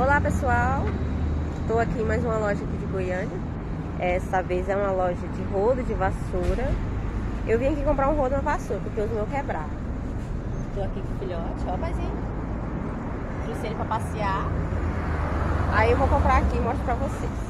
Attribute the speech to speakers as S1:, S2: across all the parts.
S1: Olá pessoal, estou aqui em mais uma loja aqui de Goiânia. Essa vez é uma loja de rodo de vassoura. Eu vim aqui comprar um rodo na vassoura, porque os meus quebraram Estou aqui com o filhote, ó paizinho Trouxe ele para passear. Aí eu vou comprar aqui e mostro para vocês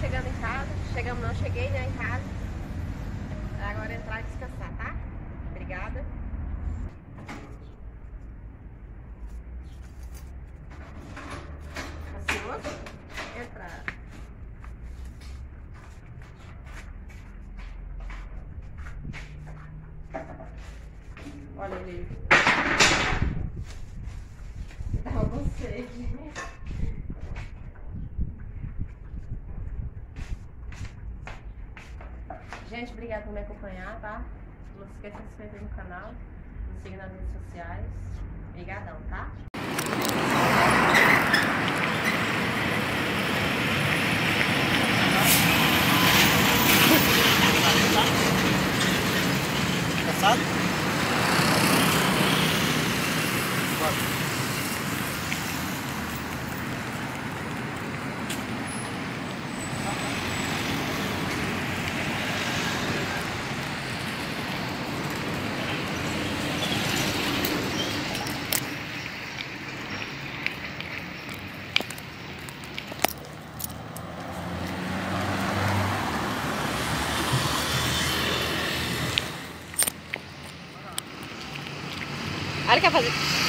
S1: chegando em casa. Chegamos, não cheguei né, em casa. Agora é entrar e descansar, tá? Obrigada. Ansioso? Entrar. Olha ele. Tava com sede. Gente, obrigada por me acompanhar, tá? Não esqueça de se inscrever no canal, me siga nas redes sociais. Obrigadão, tá? Olha quer fazer.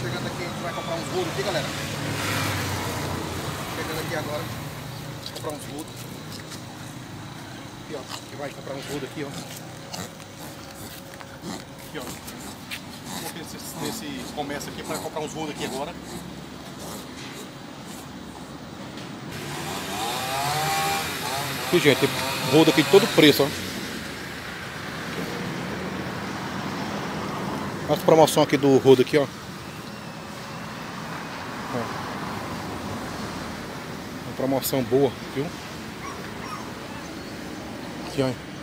S2: Chegando aqui, a gente vai comprar uns rolos aqui, galera. Chegando aqui agora, comprar uns rolos. Aqui, ó. A gente vai comprar uns rolos aqui, ó. Aqui, ó. Vou nesse, nesse comércio aqui para comprar uns rolos aqui agora. Aqui, gente, rodo aqui de todo preço, ó. As promoção aqui do rodo aqui. Ó. Uma promoção boa, viu? Aqui, ó.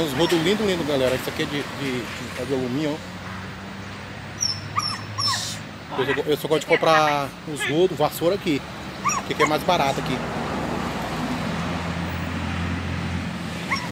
S2: Tem uns rodos lindos, lindos, galera. Isso aqui é de, de, de, de alumínio. Eu, só- eu só gosto de comprar os rodos, vassoura aqui. Que aqui é mais barato aqui.